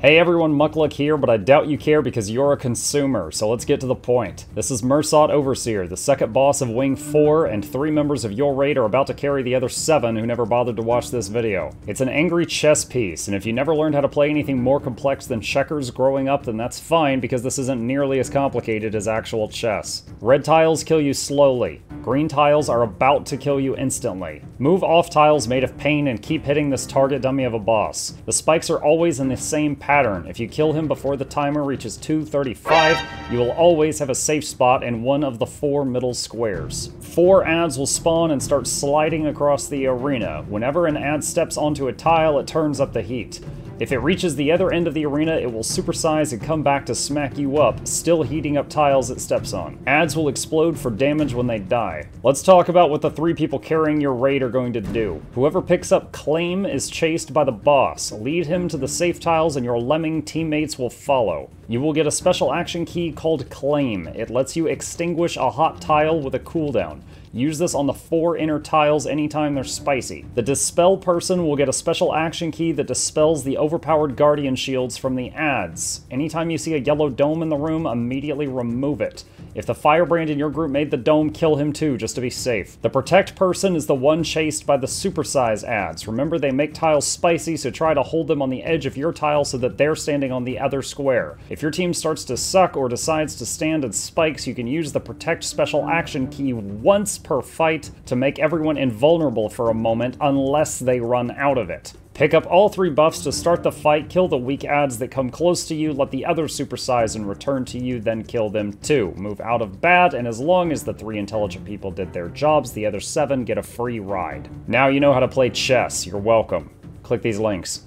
Hey everyone, Mukluk here, but I doubt you care because you're a consumer, so let's get to the point. This is Mursaat Overseer, the second boss of Wing 4, and three members of your raid are about to carry the other seven who never bothered to watch this video. It's an angry chess piece, and if you never learned how to play anything more complex than checkers growing up, then that's fine because this isn't nearly as complicated as actual chess. Red tiles kill you slowly. Green tiles are about to kill you instantly. Move off tiles made of pain and keep hitting this target dummy of a boss. The spikes are always in the same pattern. If you kill him before the timer reaches 235, you will always have a safe spot in one of the four middle squares. Four ads will spawn and start sliding across the arena. Whenever an ad steps onto a tile, it turns up the heat. If it reaches the other end of the arena, it will supersize and come back to smack you up, still heating up tiles it steps on. Ads will explode for damage when they die. Let's talk about what the three people carrying your raid are going to do. Whoever picks up Claim is chased by the boss. Lead him to the safe tiles and your lemming teammates will follow. You will get a special action key called Claim. It lets you extinguish a hot tile with a cooldown. Use this on the four inner tiles anytime they're spicy. The Dispel person will get a special action key that dispels the overpowered Guardian shields from the ads. Anytime you see a yellow dome in the room, immediately remove it. If the firebrand in your group made the dome, kill him too, just to be safe. The Protect person is the one chased by the Supersize ads. Remember, they make tiles spicy, so try to hold them on the edge of your tile so that they're standing on the other square. If your team starts to suck or decides to stand in spikes, you can use the Protect special action key once per fight to make everyone invulnerable for a moment unless they run out of it. Pick up all three buffs to start the fight, kill the weak ads that come close to you, let the others supersize and return to you, then kill them too. Move out of bad, and as long as the three intelligent people did their jobs, the other seven get a free ride. Now you know how to play chess. You're welcome. Click these links.